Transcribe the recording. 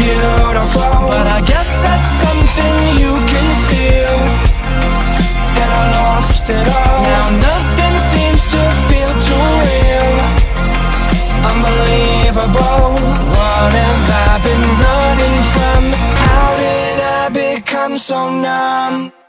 beautiful. But I guess that's something you can steal. And I lost it all. Now nothing seems to feel too real. Unbelievable. What have I been running from? How did I become so numb?